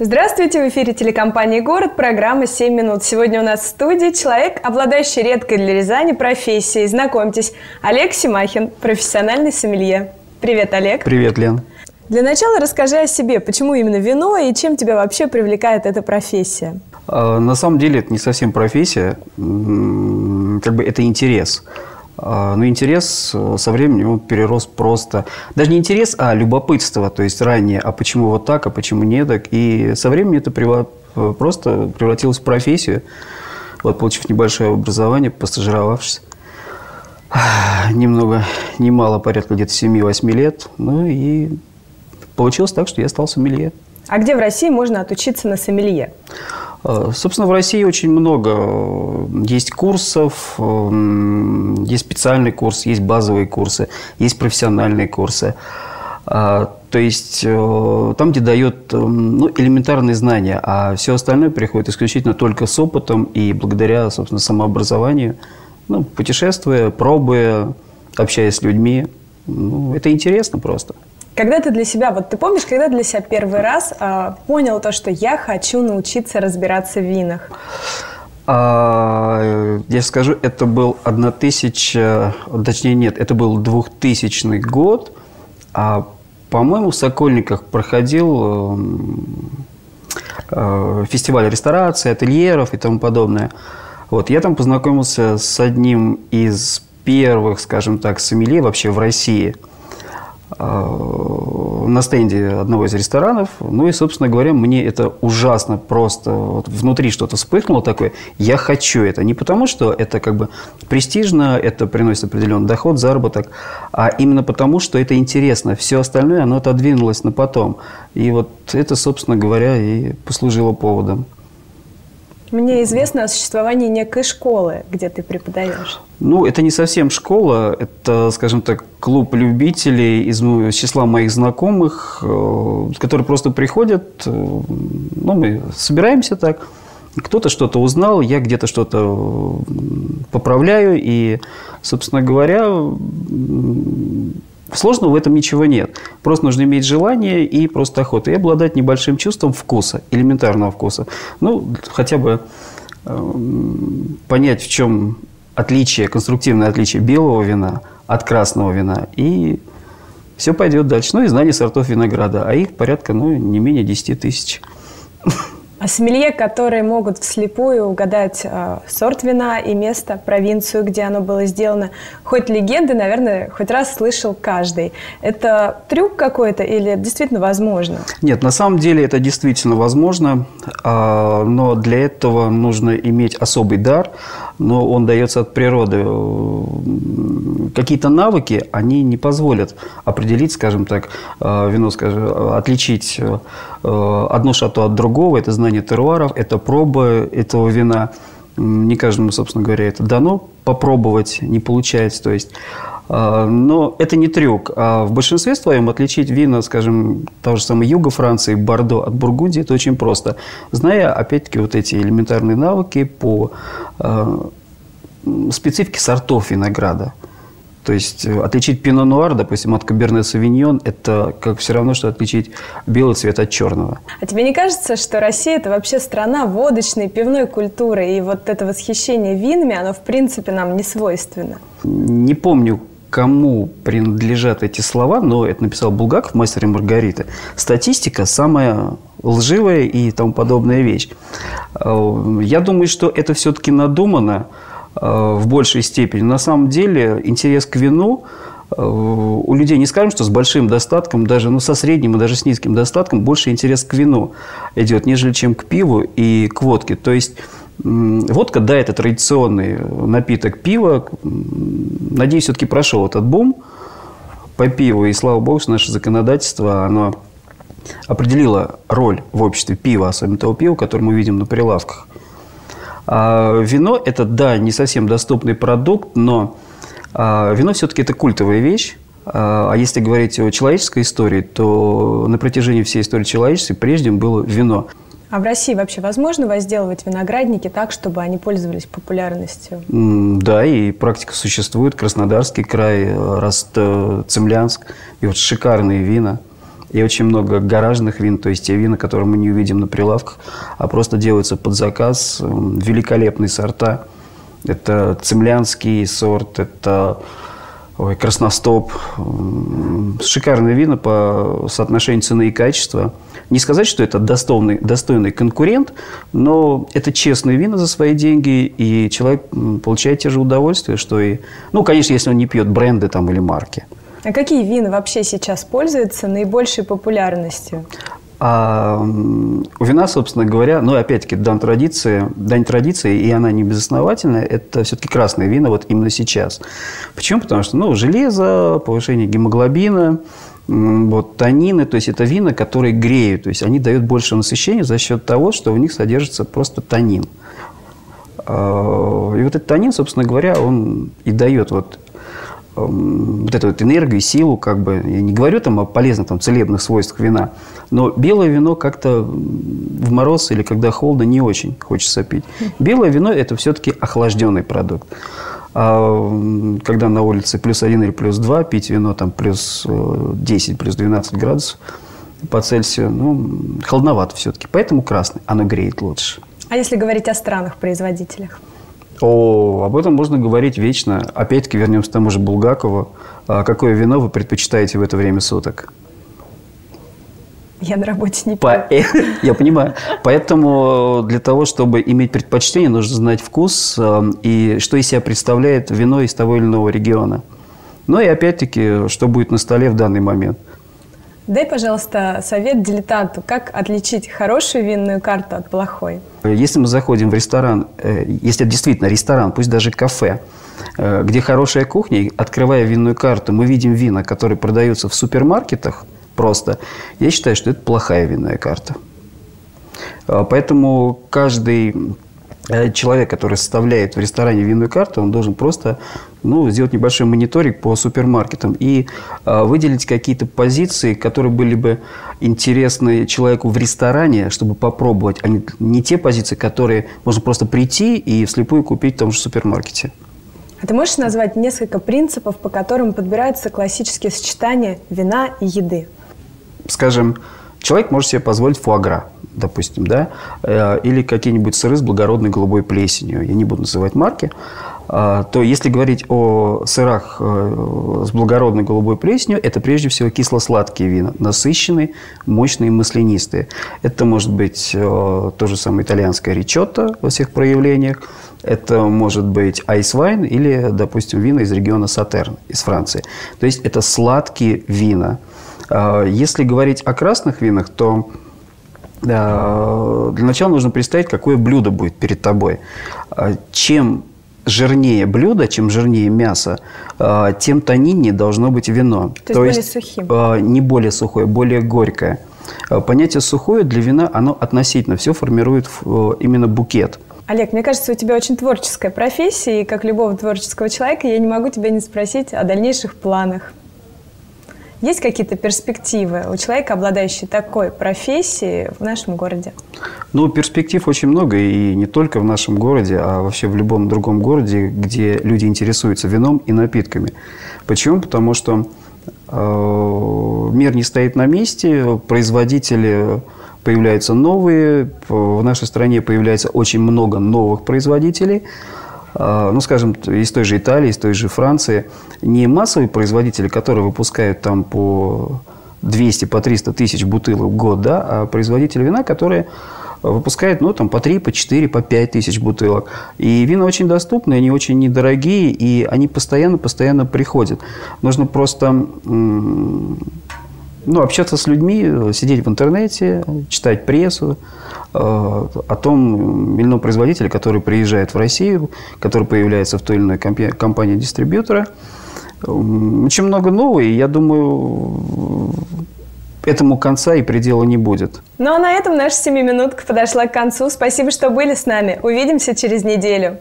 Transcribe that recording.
Здравствуйте, в эфире телекомпании «Город», программа «7 минут». Сегодня у нас в студии человек, обладающий редкой для Рязани профессией. Знакомьтесь, Олег Симахин, профессиональный сомелье. Привет, Олег. Привет, Лен. Для начала расскажи о себе, почему именно вино и чем тебя вообще привлекает эта профессия? А, на самом деле это не совсем профессия, как бы это интерес. А, но интерес э, со временем он перерос просто... Даже не интерес, а любопытство. То есть ранее, а почему вот так, а почему не так. И со временем это э, просто превратилось в профессию. Вот, получив небольшое образование, постажировавшись, немного, немало, порядка где-то 7-8 лет. Ну и получилось так, что я стал сомелье. А где в России можно отучиться на сомелье? Э, собственно, в России очень много э, есть курсов, э, есть специальный курс, есть базовые курсы, есть профессиональные курсы. То есть там, где дает ну, элементарные знания, а все остальное приходит исключительно только с опытом и благодаря, собственно, самообразованию, ну, путешествуя, пробуя, общаясь с людьми. Ну, это интересно просто. Когда ты для себя, вот ты помнишь, когда для себя первый раз э, понял то, что я хочу научиться разбираться в винах? А, я скажу, это был 1000, точнее нет, это был 2000 год, а, по-моему, в Сокольниках проходил э, э, фестиваль ресторации, ательеров и тому подобное. Вот, я там познакомился с одним из первых, скажем так, сомелье вообще в России – Э, на стенде одного из ресторанов. Ну и, собственно говоря, мне это ужасно просто вот внутри что-то вспыхнуло такое. Я хочу это. Не потому, что это как бы престижно, это приносит определенный доход, заработок, а именно потому, что это интересно. Все остальное, оно отодвинулось на потом. И вот это, собственно говоря, и послужило поводом. Мне известно о существовании некой школы, где ты преподаешь. Ну, это не совсем школа, это, скажем так, клуб любителей из, из числа моих знакомых, э, которые просто приходят, э, ну, мы собираемся так, кто-то что-то узнал, я где-то что-то поправляю, и, собственно говоря, Сложного в этом ничего нет. Просто нужно иметь желание и просто охоту. И обладать небольшим чувством вкуса, элементарного вкуса. Ну, хотя бы э, понять, в чем отличие, конструктивное отличие белого вина от красного вина. И все пойдет дальше. Ну и знание сортов винограда. А их порядка, ну, не менее 10 тысяч. Сомелье, которые могут вслепую угадать э, сорт вина и место, провинцию, где оно было сделано, хоть легенды, наверное, хоть раз слышал каждый. Это трюк какой-то или действительно возможно? Нет, на самом деле это действительно возможно, э, но для этого нужно иметь особый дар, но он дается от природы. Какие-то навыки, они не позволят определить, скажем так, э, вино, скажем, отличить э, одно шато от другого, это знание теруаров, это пробы этого вина. Не каждому, собственно говоря, это дано попробовать, не получается. То есть, но это не трюк. А в большинстве своем отличить вина, скажем, того же самого юга Франции, Бордо от Бургундии, это очень просто. Зная, опять-таки, вот эти элементарные навыки по а, специфике сортов винограда. То есть э, отличить пино нуар, допустим, от каберне савиньон, это как все равно, что отличить белый цвет от черного. А тебе не кажется, что Россия – это вообще страна водочной, пивной культуры, и вот это восхищение винами, оно в принципе нам не свойственно? Не помню, кому принадлежат эти слова, но это написал Булгаков, мастер и Маргарита. Статистика самая лживая и тому подобная вещь. Э, я думаю, что это все-таки надумано, Э, в большей степени. На самом деле интерес к вину э, у людей, не скажем, что с большим достатком, даже ну, со средним и даже с низким достатком, больше интерес к вину идет, нежели чем к пиву и к водке. То есть водка, да, это традиционный напиток пива. Надеюсь, все-таки прошел этот бум по пиву. И слава богу, что наше законодательство, оно определило роль в обществе пива, особенно того пива, которое мы видим на прилавках. А вино – это, да, не совсем доступный продукт, но а, вино все-таки это культовая вещь. А, а если говорить о человеческой истории, то на протяжении всей истории человечества прежде было вино. А в России вообще возможно возделывать виноградники так, чтобы они пользовались популярностью? Да, и практика существует. Краснодарский край, Рост, Цемлянск. И вот шикарные вина. И очень много гаражных вин, то есть те вина, которые мы не увидим на прилавках, а просто делаются под заказ. Великолепные сорта. Это цемлянский сорт, это ой, красностоп. Шикарные вина по соотношению цены и качества. Не сказать, что это достойный, достойный конкурент, но это честные вина за свои деньги, и человек получает те же удовольствия, что и... Ну, конечно, если он не пьет бренды там или марки. А какие вина вообще сейчас пользуются наибольшей популярностью? А у вина, собственно говоря, ну, опять-таки, дань традиции, дань традиции, и она не безосновательная, это все-таки красные вина вот именно сейчас. Почему? Потому что, ну, железо, повышение гемоглобина, вот, танины, то есть это вина, которые греют, то есть они дают больше насыщения за счет того, что в них содержится просто танин. А, и вот этот танин, собственно говоря, он и дает вот вот эту вот энергию, силу, как бы, я не говорю там о полезных, там, целебных свойствах вина, но белое вино как-то в мороз или когда холодно не очень хочется пить. Белое вино – это все-таки охлажденный продукт. А когда на улице плюс один или плюс два, пить вино там плюс 10, э, плюс 12 градусов по Цельсию, ну, холодновато все-таки. Поэтому красный, оно греет лучше. А если говорить о странах-производителях? О, об этом можно говорить вечно. Опять-таки вернемся к тому же Булгакову. А какое вино вы предпочитаете в это время суток? Я на работе не По... Я понимаю. Поэтому для того, чтобы иметь предпочтение, нужно знать вкус э, и что из себя представляет вино из того или иного региона. Ну и опять-таки, что будет на столе в данный момент. Дай, пожалуйста, совет дилетанту, как отличить хорошую винную карту от плохой. Если мы заходим в ресторан, э, если это действительно ресторан, пусть даже кафе, э, где хорошая кухня, открывая винную карту, мы видим вина, которые продаются в супермаркетах просто, я считаю, что это плохая винная карта. Э, поэтому каждый Э, человек, который составляет в ресторане винную карту, он должен просто ну, сделать небольшой мониторинг по супермаркетам и э, выделить какие-то позиции, которые были бы интересны человеку в ресторане, чтобы попробовать, а не, не те позиции, которые можно просто прийти и вслепую купить в том же супермаркете. А ты можешь назвать несколько принципов, по которым подбираются классические сочетания вина и еды? Скажем, человек может себе позволить фуагра – допустим, да, э, или какие-нибудь сыры с благородной голубой плесенью, я не буду называть марки, а, то если говорить о сырах э, с благородной голубой плесенью, это прежде всего кисло-сладкие вина, насыщенные, мощные, маслянистые. Это может быть э, то же самое итальянское ричотто во всех проявлениях, это может быть айсвайн или, допустим, вина из региона Сатерн, из Франции. То есть это сладкие вина. А, если говорить о красных винах, то для начала нужно представить, какое блюдо будет перед тобой. А, чем жирнее блюдо, чем жирнее мясо, а, тем тониннее должно быть вино. То, То есть, более сухим? А, не более сухое, более горькое. Понятие сухое для вина, оно относительно все формирует именно букет. Олег, мне кажется, у тебя очень творческая профессия, и как любого творческого человека я не могу тебя не спросить о дальнейших планах. Есть какие-то перспективы у человека, обладающего такой профессией в нашем городе? Ну, перспектив очень много, и не только в нашем городе, а вообще в любом другом городе, где люди интересуются вином и напитками. Почему? Потому что э, мир не стоит на месте, производители появляются новые, в нашей стране появляется очень много новых производителей – ну, скажем, из той же Италии, из той же Франции, не массовые производители, которые выпускают там по 200, по 300 тысяч бутылок в год, да, а производители вина, которые выпускают, ну, там, по 3, по 4, по 5 тысяч бутылок. И вина очень доступны, они очень недорогие, и они постоянно-постоянно приходят. Нужно просто ну, общаться с людьми, сидеть в интернете, читать прессу, э, о том или ином производителе, который приезжает в Россию, который появляется в той или иной компании дистрибьютора. Очень много нового, и я думаю, этому конца и предела не будет. Ну а на этом наша семиминутка подошла к концу. Спасибо, что были с нами. Увидимся через неделю.